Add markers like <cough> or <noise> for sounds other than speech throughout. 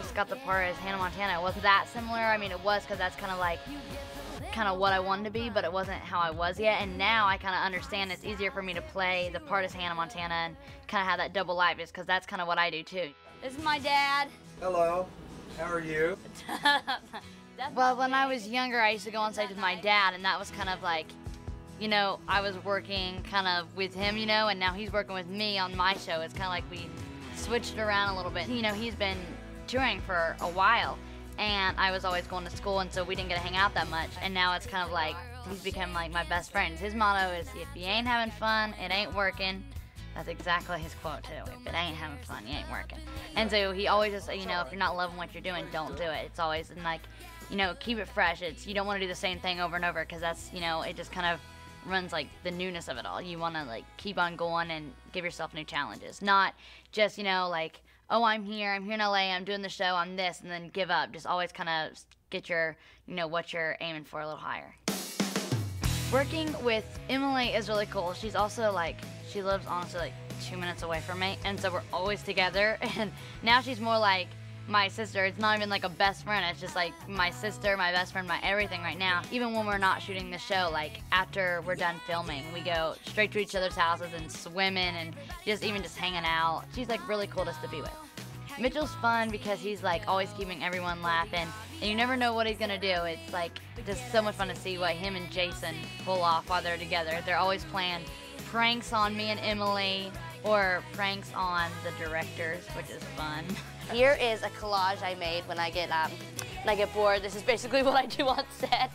first got the part as Hannah Montana, it wasn't that similar. I mean, it was because that's kind of like kind of what I wanted to be, but it wasn't how I was yet. And now I kind of understand it's easier for me to play the part as Hannah Montana and kind of have that double life, just because that's kind of what I do too. This is my dad. Hello. How are you? <laughs> well, when I was younger, I used to go on stage with my dad, and that was kind of like, you know, I was working kind of with him, you know, and now he's working with me on my show. It's kind of like we switched around a little bit. You know, he's been touring for a while, and I was always going to school, and so we didn't get to hang out that much. And now it's kind of like he's become like my best friend. His motto is, "If you ain't having fun, it ain't working." That's exactly his quote too. If it ain't having fun, you ain't working. And so he always just, you know, if you're not loving what you're doing, don't do it. It's always and like, you know, keep it fresh. It's you don't want to do the same thing over and over because that's, you know, it just kind of runs like the newness of it all. You want to like keep on going and give yourself new challenges, not just, you know, like, oh, I'm here, I'm here in LA, I'm doing the show, I'm this, and then give up. Just always kind of get your, you know, what you're aiming for a little higher. Working with Emily is really cool. She's also like, she lives honestly like two minutes away from me, and so we're always together. <laughs> And now she's more like my sister. It's not even like a best friend. It's just like my sister, my best friend, my everything right now. Even when we're not shooting the show, like after we're done filming, we go straight to each other's houses and swimming and just even just hanging out. She's like really cool just to be with. Mitchell's fun because he's like always keeping everyone laughing and you never know what he's gonna do. It's like just so much fun to see what him and Jason pull off while they're together. They're always playing pranks on me and Emily or pranks on the directors, which is fun. <laughs> Here is a collage I made when I get um, when I get bored. This is basically <laughs> what I do on set.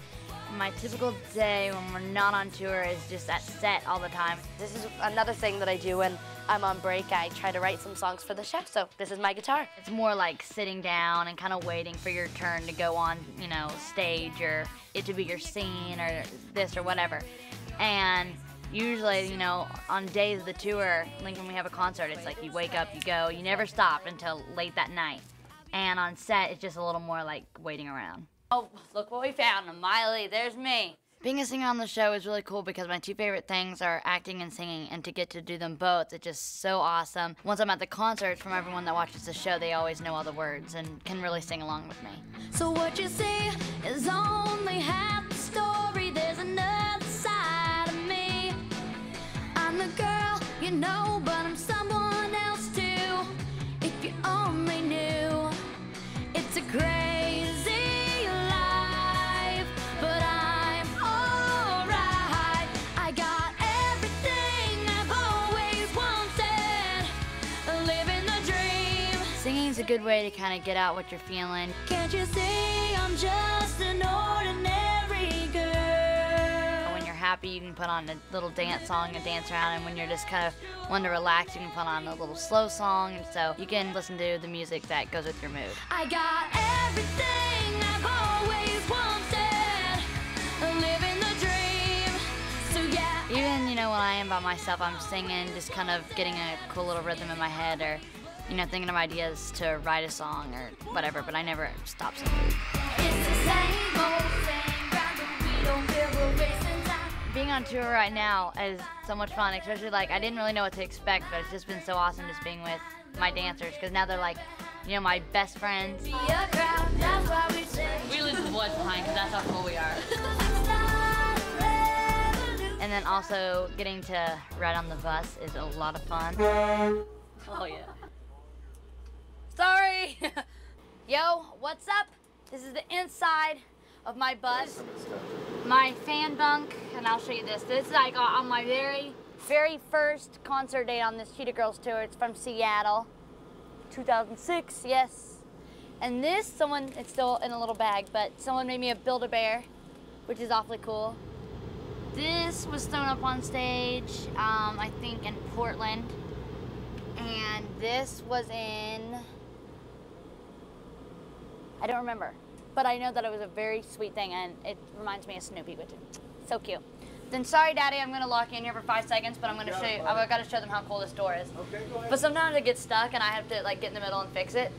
My typical day when we're not on tour is just at set all the time. This is another thing that I do when I'm on break. I try to write some songs for the show, so this is my guitar. It's more like sitting down and kind of waiting for your turn to go on, you know, stage or it to be your scene or this or whatever. And usually, you know, on days of the tour, like when we have a concert, it's like you wake up, you go, you never stop until late that night. And on set, it's just a little more like waiting around. Oh, look what we found, Miley, there's me. Being a singer on the show is really cool because my two favorite things are acting and singing, and to get to do them both, it's just so awesome. Once I'm at the concerts, from everyone that watches the show, they always know all the words and can really sing along with me. So what you see is only half good way to kind of get out what you're feeling. Can't you see I'm just an ordinary girl? When you're happy, you can put on a little dance song and dance around, and when you're just kind of wanting to relax, you can put on a little slow song, and so you can listen to the music that goes with your mood. I got everything I've always wanted, living the dream. So yeah. Even, you know, when I am by myself, I'm singing, just kind of getting a cool little rhythm in my head, or, you know, thinking of ideas to write a song or whatever, but I never stop singing. It's the same old same ground, but we don't feel we're wasting time. Being on tour right now is so much fun, especially like I didn't really know what to expect, but it's just been so awesome just being with my dancers because now they're like, you know, my best friends. Be crowd, we say. We leave the blood behind because that's how cool we are. It's not a revolution. And then also getting to ride on the bus is a lot of fun. Oh yeah. Sorry. <laughs> Yo, what's up? This is the inside of my bus. My fan bunk, and I'll show you this. This is I got on my very, very first concert date on this Cheetah Girls tour. It's from Seattle, 2006. Yes. And this, someone, it's still in a little bag, but someone made me a Build-A-Bear, which is awfully cool. This was thrown up on stage, um, I think in Portland. And this was in, I don't remember. But I know that it was a very sweet thing and it reminds me of Snoopy, which is so cute. Then sorry, Daddy, I'm gonna lock you in here for five seconds, but I'm gonna show you. I've gotta show them how cool this door is. Okay, go ahead. But sometimes it gets stuck and I have to like get in the middle and fix it.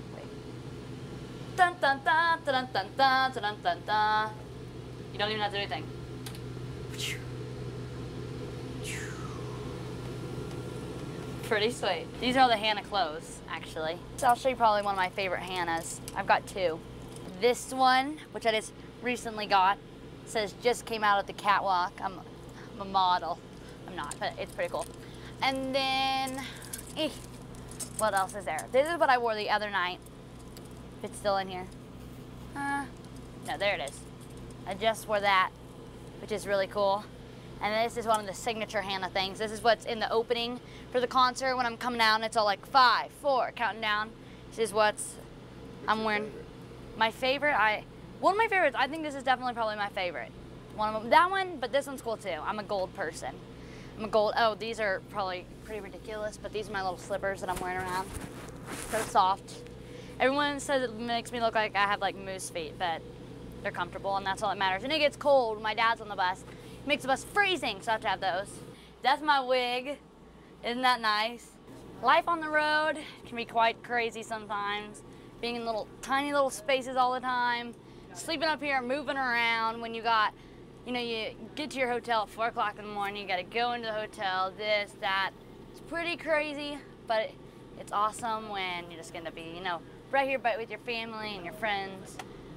Dun dun dun dun dun dun dun dun dun. You don't even have to do anything. Pretty sweet. These are all the Hannah clothes, actually. So I'll show you probably one of my favorite Hannahs. I've got two. This one, which I just recently got, says just came out at the catwalk. I'm, I'm a model. I'm not, but it's pretty cool. And then, eh, what else is there? This is what I wore the other night. If it's still in here. Uh, no, there it is. I just wore that, which is really cool. And this is one of the signature Hannah things. This is what's in the opening for the concert when I'm coming out and it's all like five, four, counting down. This is what's I'm wearing. My favorite, I one of my favorites, I think this is definitely probably my favorite. One of them, that one, but this one's cool too. I'm a gold person. I'm a gold, oh, these are probably pretty ridiculous, but these are my little slippers that I'm wearing around. So soft. Everyone says it makes me look like I have like moose feet, but they're comfortable and that's all that matters. And it gets cold, my dad's on the bus. Makes the bus freezing, so I have to have those. That's my wig. Isn't that nice? Life on the road can be quite crazy sometimes. Being in little tiny little spaces all the time, sleeping up here, moving around when you got, you know, you get to your hotel at four o'clock in the morning, you gotta go into the hotel, this, that. It's pretty crazy, but it's awesome when you're just gonna be, you know, right here but with your family and your friends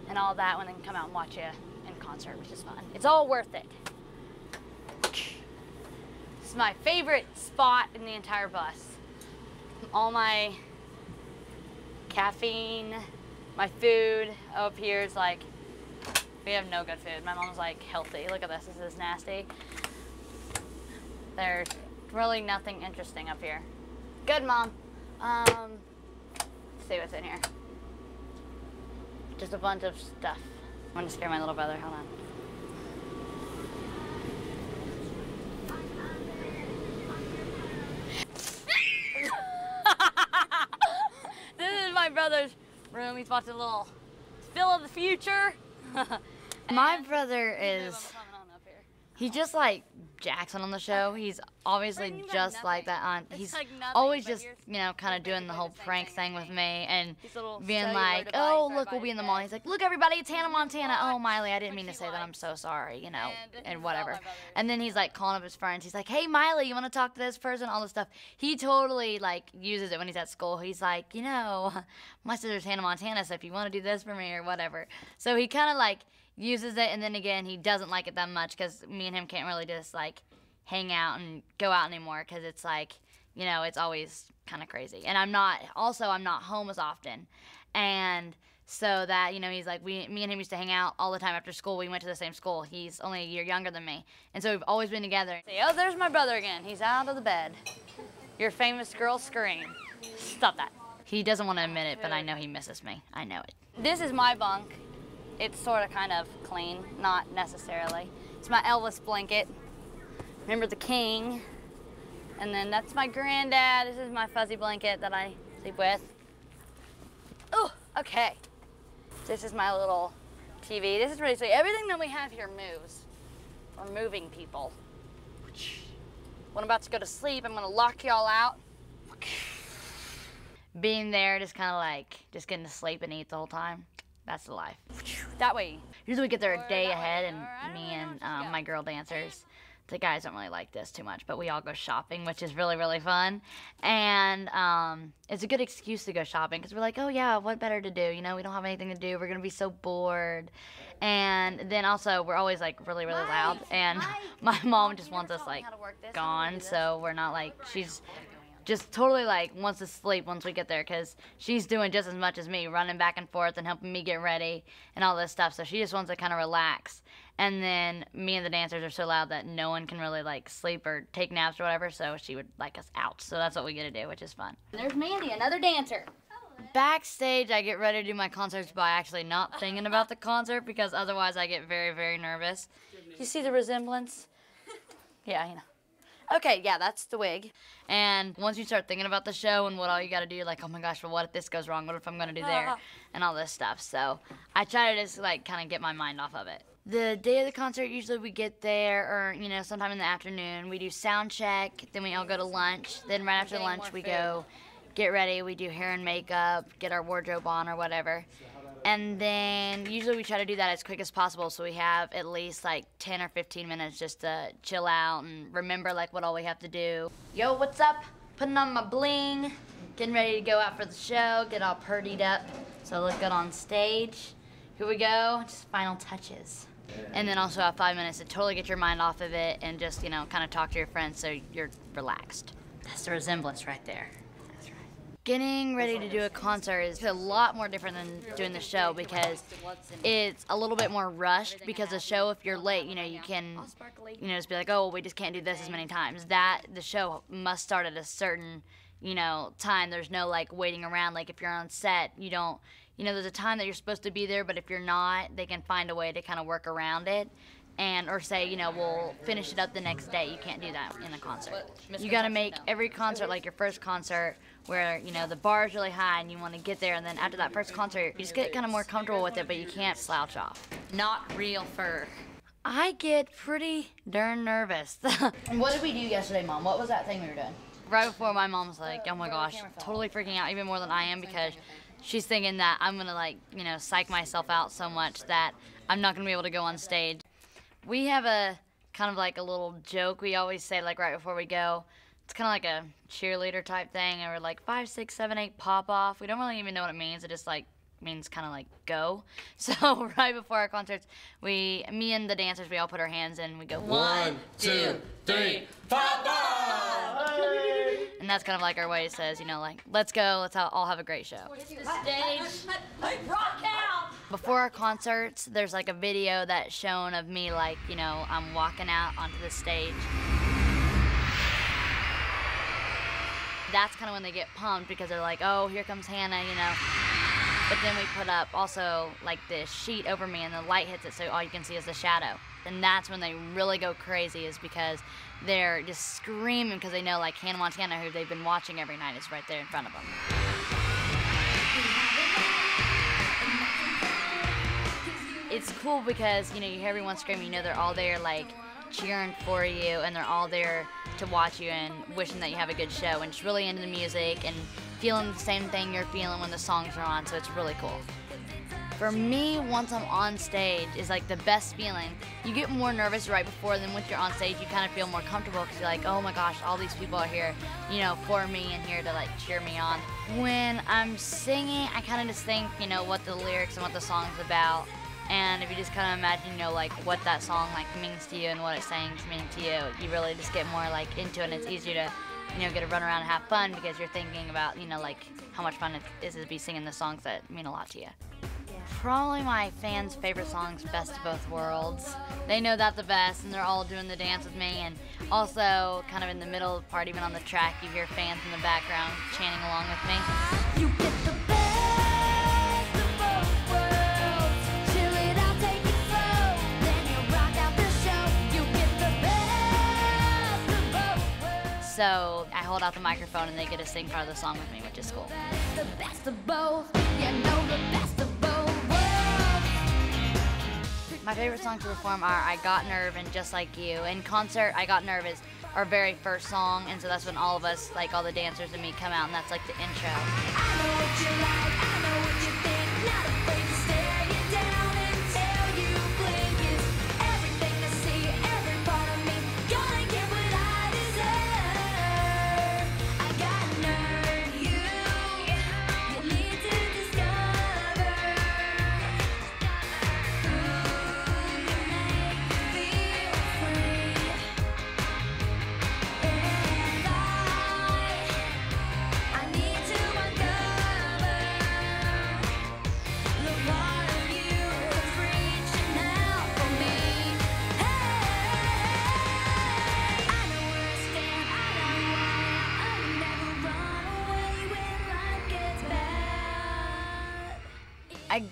and all that when they can come out and watch you in concert, which is fun. It's all worth it. It's my favorite spot in the entire bus. All my caffeine, my food up here is like, we have no good food. My mom's like healthy. Look at this, this is nasty. There's really nothing interesting up here. Good, mom. Um, see what's in here. Just a bunch of stuff. I'm gonna scare my little brother. Hold on. this is my brother's room. He's watching a little Spill of the Future. <laughs> my brother is. He's just like Jackson on the show. He's obviously do mean by just like that on. He's like nothing, always just you're- know kind of doing the whole the prank thing thing with me and being like, oh look, we'll be in the mall. He's like, look everybody, it's Hannah Montana. Oh Miley, I didn't mean to say that. I'm so sorry, you know, And and whatever. And then he's like calling up his friends. He's like, hey Miley, you want to talk to this person? All this stuff. He totally like uses it when he's at school. He's like, you know, <laughs> my sister's Hannah Montana, so if you want to do this for me or whatever. So he kind of like uses it, and then again, he doesn't like it that much because me and him can't really just like hang out and go out anymore because it's like, you know, it's always kind of crazy. And I'm not, also, I'm not home as often. And so that, you know, he's like, we, me and him used to hang out all the time after school. We went to the same school. He's only a year younger than me. And so we've always been together. Say, oh, there's my brother again. He's out of the bed. Your famous girl scream. Stop that. He doesn't want to admit it, but I know he misses me. I know it. This is my bunk. It's sort of kind of clean, not necessarily. It's my Elvis blanket. Remember the king. And then that's my granddad. This is my fuzzy blanket that I sleep with. Oh, okay. This is my little TV. This is really sweet. Everything that we have here moves. We're moving people. When I'm about to go to sleep, I'm gonna lock y'all out. Being there, just kind of like, just getting to sleep and eat the whole time. That's the life. That way, usually we get there a day ahead, and me and um, my girl dancers, the guys don't really like this too much, but we all go shopping, which is really, really fun. And um, it's a good excuse to go shopping because we're like, oh, yeah, what better to do? You know, we don't have anything to do. We're going to be so bored. And then also, we're always like really, really loud. And <laughs> my mom just wants us like gone, so we're not like, she's just totally like wants to sleep once we get there because she's doing just as much as me, running back and forth and helping me get ready and all this stuff. So she just wants to kind of relax. And then me and the dancers are so loud that no one can really like sleep or take naps or whatever. So she would like us out. So that's what we get to do, which is fun. There's Mandy, another dancer. Backstage, I get ready to do my concerts by actually not thinking about the concert because otherwise I get very, very nervous. You see the resemblance? Yeah, you know. Okay, yeah, that's the wig. And once you start thinking about the show and what all you got to do, you're like, oh my gosh, well, what if this goes wrong? What if I'm gonna do there? <laughs> And all this stuff. So I try to just like kind of get my mind off of it. The day of the concert, usually we get there, or you know, sometime in the afternoon. We do sound check, then we all go to lunch. Then right after lunch, we go get ready. We do hair and makeup, get our wardrobe on or whatever. And then usually we try to do that as quick as possible so we have at least like 10 or 15 minutes just to chill out and remember like what all we have to do. Yo, what's up? putting on my bling, getting ready to go out for the show, get all purdied up so I look good on stage. Here we go, just final touches. And then also have five minutes to totally get your mind off of it and just, you know, kind of talk to your friends so you're relaxed. That's the resemblance right there. That's right. Getting ready to do a concert is a lot more different than doing the show because it's a little bit more rushed because the show, if you're late, you know, you can, you know, just be like, oh, we just can't do this as many times. That, the show must start at a certain, you know, time. There's no like waiting around. Like if you're on set, you don't, you know, there's a time that you're supposed to be there, but if you're not, they can find a way to kind of work around it. And or say, you know, we'll finish it up the next day. You can't do that in a concert. You got to make every concert like your first concert, where you know the bar is really high and you want to get there. And then after that first concert, you just get kind of more comfortable with it, but you can't slouch off. Not real fur. I get pretty darn nervous. <laughs> what did we do yesterday, Mom? What was that thing we were doing? Right before my mom's like, oh my gosh, totally freaking out even more than I am because she's thinking that I'm gonna like, you know, psych myself out so much that I'm not gonna be able to go on stage. We have a kind of like a little joke we always say like right before we go. It's kind of like a cheerleader type thing, and we're like five, six, seven, eight, pop off. We don't really even know what it means. It just like means kind of like go. <laughs> So right before our concerts, we, me and the dancers, we all put our hands in. And we go One, two, three, Papa! and that's kind of like our way. It says, you know, like let's go, let's all all have a great show. <laughs> Before our concerts, there's like a video that's shown of me like, you know, I'm walking out onto the stage. That's kind of when they get pumped because they're like, oh, here comes Hannah, you know. But then we put up also like this sheet over me and the light hits it so all you can see is the shadow. And that's when they really go crazy is because they're just screaming because they know like Hannah Montana who they've been watching every night is right there in front of them. It's cool because you know you hear everyone screaming, you know they're all there like cheering for you and they're all there to watch you and wishing that you have a good show and just really into the music and feeling the same thing you're feeling when the songs are on, so it's really cool. For me, once I'm on stage, is like the best feeling. You get more nervous right before, then once you're on stage, you kind of feel more comfortable because you're like, oh my gosh, all these people are here, you know, for me and here to like cheer me on. When I'm singing, I kind of just think, you know, what the lyrics and what the song's about. And if you just kind of imagine, you know, like what that song like means to you and what it's saying to mean to you, you really just get more like into it. and It's easier to, you know, get to run around and have fun because you're thinking about, you know, like how much fun it is to be singing the songs that mean a lot to you. Probably my fans' favorite song's Best of Both Worlds. They know that the best, and they're all doing the dance with me. And also, kind of in the middle of the part, even on the track, you hear fans in the background chanting along with me. You get the best of both worlds. Chill it out, take it slow. Then you rock out the show. You get the best of both worlds. So I hold out the microphone, and they get to sing part of the song with me, which is cool. The best of both. You know the best of My favorite songs to perform are I Got Nerve and Just Like You. In concert, I Got Nerve is our very first song, and so that's when all of us, like all the dancers and me, come out, and that's like the intro.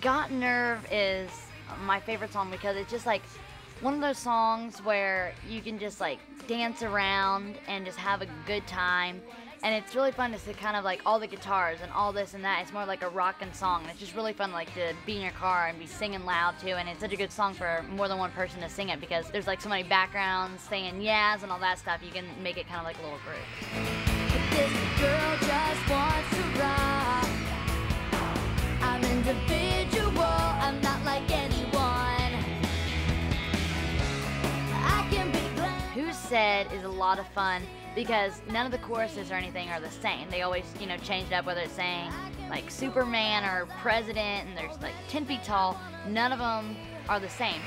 Got Nerve is my favorite song because it's just like one of those songs where you can just like dance around and just have a good time. And it's really fun to see kind of like all the guitars and all this and that. It's more like a rockin' song. It's just really fun like to be in your car and be singing loud too. And it's such a good song for more than one person to sing it because there's like so many backgrounds saying yes and all that stuff. You can make it kind of like a little group. Said is a lot of fun. because none of the choruses or anything are the same. They always, you know, change it up whether it's saying like Superman or President, and there's like 10 feet tall. None of them are the same.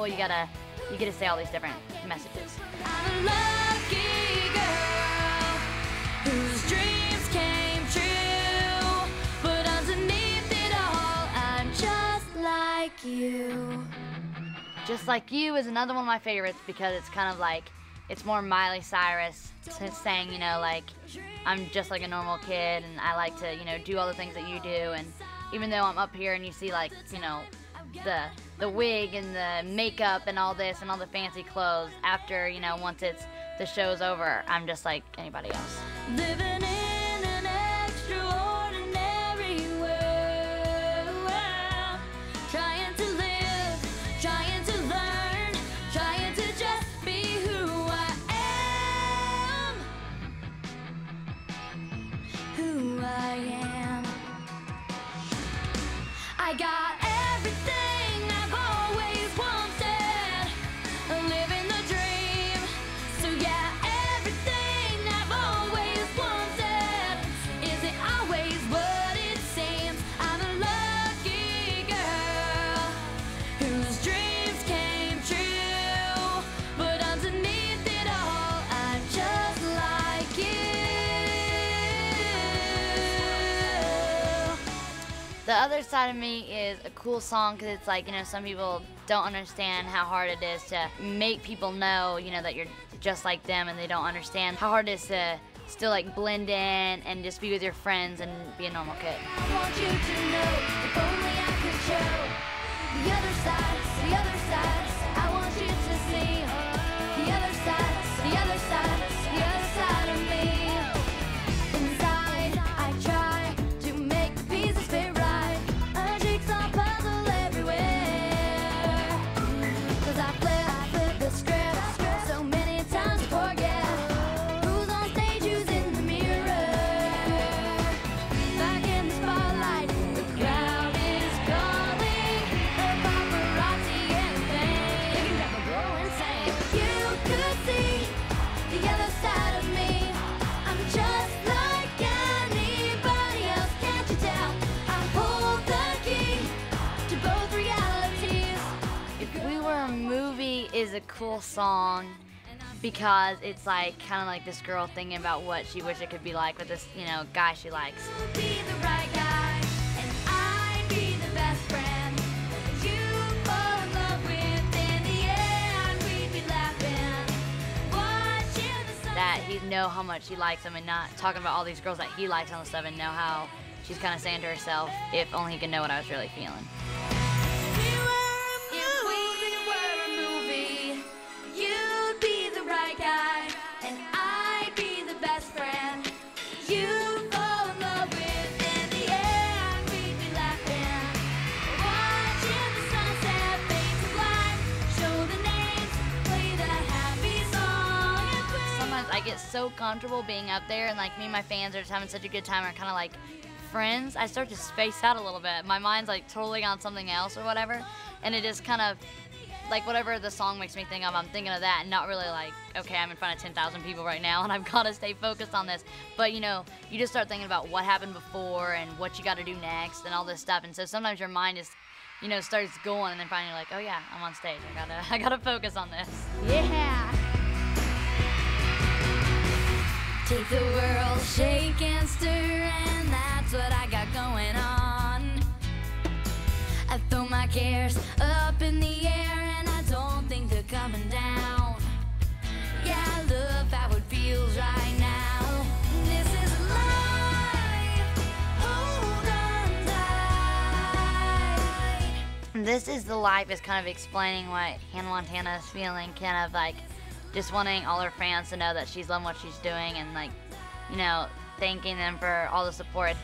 Cool. You gotta, you get to say all these different messages. I'm a lucky girl whose dreams came true. But underneath it all, I'm just like you. Just Like You is another one of my favorites because it's kind of like, it's more Miley Cyrus saying, you know, like, I'm just like a normal kid and I like to, you know, do all the things that you do. And even though I'm up here and you see, like, you know, the the wig and the makeup and all this and all the fancy clothes after, you know, once it's the show's over, I'm just like anybody else. Side of me is a cool song because it's like, you know, some people don't understand how hard it is to make people know, you know, that you're just like them and they don't understand how hard it is to still like blend in and just be with your friends and be a normal kid. Song because it's like kind of like this girl thinking about what she wish it could be like with this, you know, guy she likes. Be the right guy, and I'd be the best friend. You fall in love with in the end, we'd be laughing, watching the sun. that he know how much he likes him and not talking about all these girls that he likes on the stuff and know how she's kind of saying to herself, if only he could know what I was really feeling. So comfortable being up there and like me and my fans are just having such a good time. We're kind of like friends. I start to space out a little bit. My mind's like totally on something else or whatever, and it just kind of like whatever the song makes me think of, I'm thinking of that and not really like, okay, I'm in front of 10,000 people right now <laughs> and I've got to stay focused on this. But you know, you just start thinking about what happened before and what you got to do next and all this stuff. And so sometimes your mind is, you know, starts going and then finally like, oh yeah, I'm on stage. I gotta, <laughs> I gotta focus on this. Yeah. Take the world, shake and stir, and that's what I got going on. I throw my cares up in the air, and I don't think they're coming down. Yeah, love how it feels right now. This is life. Hold on tight. This is the life is kind of explaining what Hannah Montana is feeling, kind of like just wanting all her fans to know that she's loving what she's doing and like, you know, thanking them for all the support.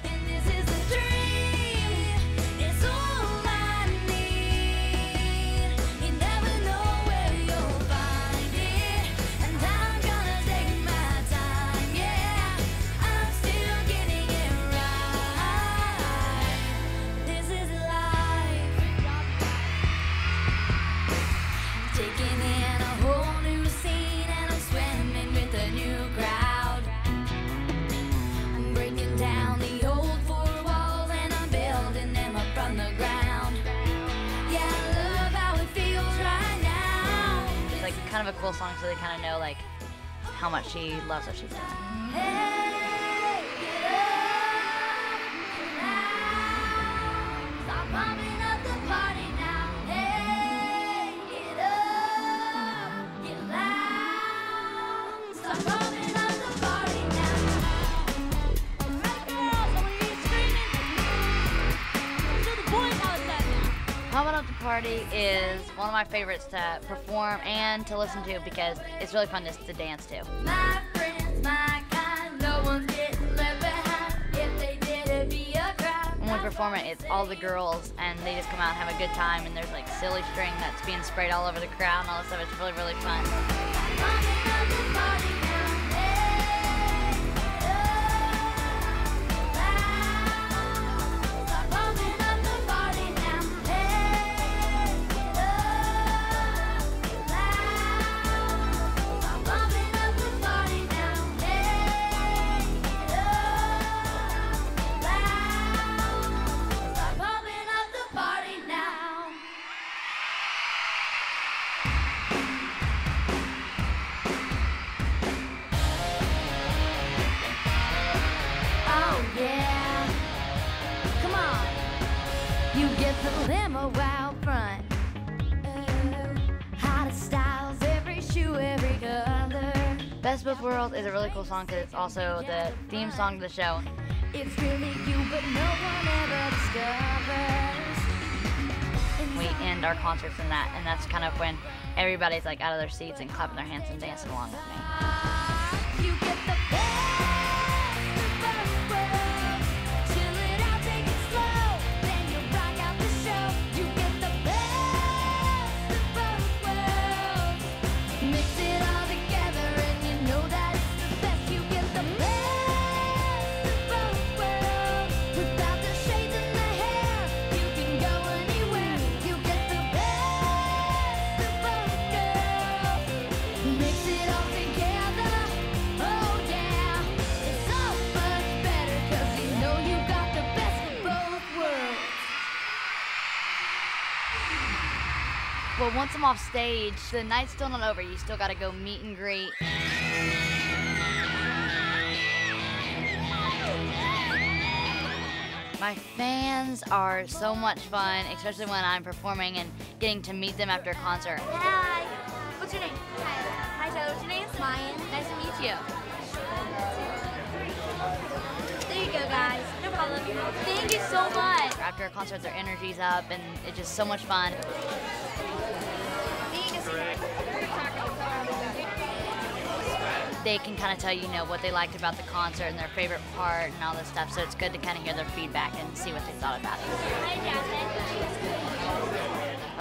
Much she loves what she's doing. Pumping Up the Party is one of my favorites to perform and to listen to because it's really fun just to dance to. My friends, my kind, no one's getting left behind. If they did, it'd be a crowd. When we perform it, it's all the girls and they just come out and have a good time and there's like silly string that's being sprayed all over the crowd and all this stuff. It's really, really fun. The limo out front. Oh, styles, every shoe, every color. Best Both World is a really cool song because it's also the theme song to the show. It's really you, but no one ever discovers. We end our concerts in that, and that's kind of when everybody's like out of their seats and clapping their hands and dancing along with me. Well, once I'm off stage, the night's still not over. You still got to go meet and greet. My fans are so much fun, especially when I'm performing and getting to meet them after a concert. Hi. What's your name? Hi. Hi, Tyler. What's your name? Mayan. Nice to meet you. There you go, guys. No problem. Thank you so much. After a concert, their energy's up and it's just so much fun. They can kind of tell you, you know, what they liked about the concert and their favorite part and all this stuff. So it's good to kind of hear their feedback and see what they thought about it.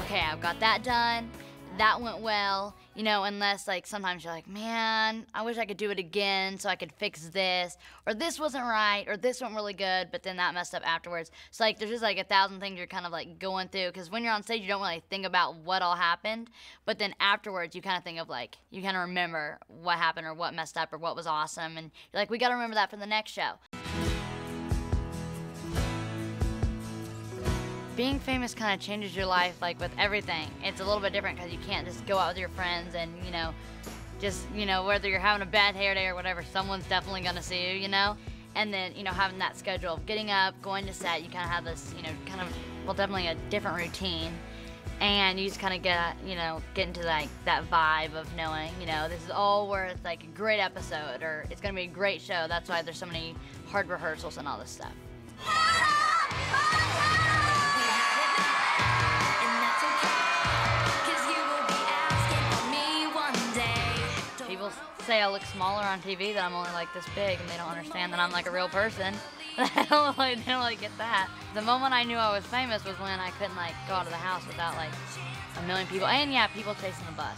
Okay, I've got that done. That went well, you know, unless like sometimes you're like, man, I wish I could do it again so I could fix this, or this wasn't right, or this went really good, but then that messed up afterwards. So like, there's just like a thousand things you're kind of like going through because when you're on stage, you don't really think about what all happened, but then afterwards, you kind of think of like, you kind of remember what happened or what messed up or what was awesome, and you're like, we got to remember that for the next show. Being famous kind of changes your life like with everything it's a little bit different because you can't just go out with your friends and you know just you know whether you're having a bad hair day or whatever someone's definitely going to see you you know and then you know having that schedule of getting up, going to set, you kind of have this you know kind of well definitely a different routine, and you just kind of get you know get into like that vibe of knowing you know this is all worth like a great episode or it's gonna be a great show. That's why there's so many hard rehearsals and all this stuff. Say I look smaller on TV, that I'm only like this big, and they don't understand that I'm like a real person. <laughs> they don't really, really get that. The moment I knew I was famous was when I couldn't like go out of the house without like a million people, and yeah, people chasing the bus.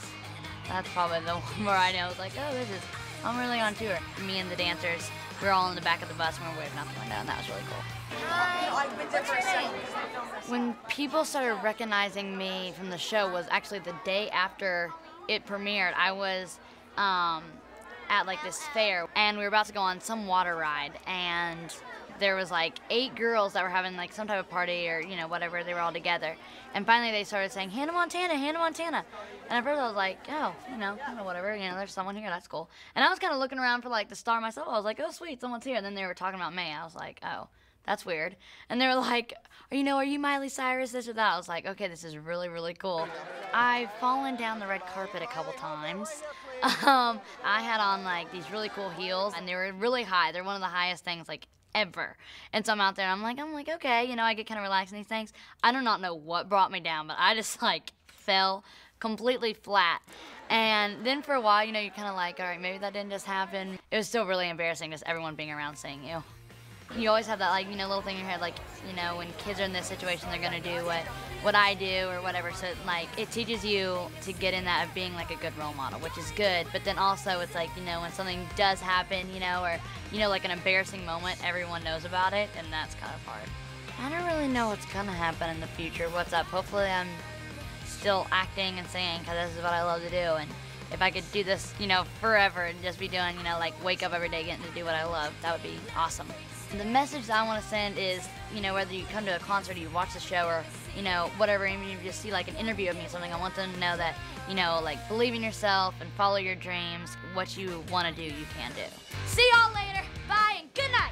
That's probably the <laughs> one where I know I was like, oh, this is, I'm really on tour. Me and the dancers, we are all in the back of the bus and we were waving out the window, and that was really cool. When people started recognizing me from the show was actually the day after it premiered. I was um, at like this fair and we were about to go on some water ride and there was like eight girls that were having like some type of party or you know whatever they were all together and finally they started saying hannah montana hannah montana and at first i was like oh you know kind of whatever you know there's someone here that's cool and i was kind of looking around for like the star myself i was like oh sweet someone's here and then they were talking about me i was like oh that's weird. And they were like, you know, are you Miley Cyrus, this or that? I was like, okay, this is really, really cool. I've fallen down the red carpet a couple times. Um, I had on like these really cool heels, and they were really high. They're one of the highest things like ever. And so I'm out there, I'm like, I'm like, okay, you know, I get kind of relaxed in these things. I do not know what brought me down, but I just like fell completely flat. And then for a while, you know, you're kind of like, all right, maybe that didn't just happen. It was still really embarrassing, just everyone being around seeing you you always have that like you know little thing in your head like you know when kids are in this situation they're gonna do what what I do or whatever. So like it teaches you to get in that of being like a good role model which is good. But then also it's like you know when something does happen you know or you know like an embarrassing moment everyone knows about it and that's kind of hard. I don't really know what's gonna happen in the future what's up. Hopefully I'm still acting and singing because this is what I love to do. And if I could do this, you know, forever and just be doing, you know, like wake up every day getting to do what I love, that would be awesome. The message that I want to send is, you know, whether you come to a concert or you watch the show or, you know, whatever, and you just see like an interview of me or something, I want them to know that, you know, like believe in yourself and follow your dreams. What you want to do, you can do. See y'all later. Bye and good night.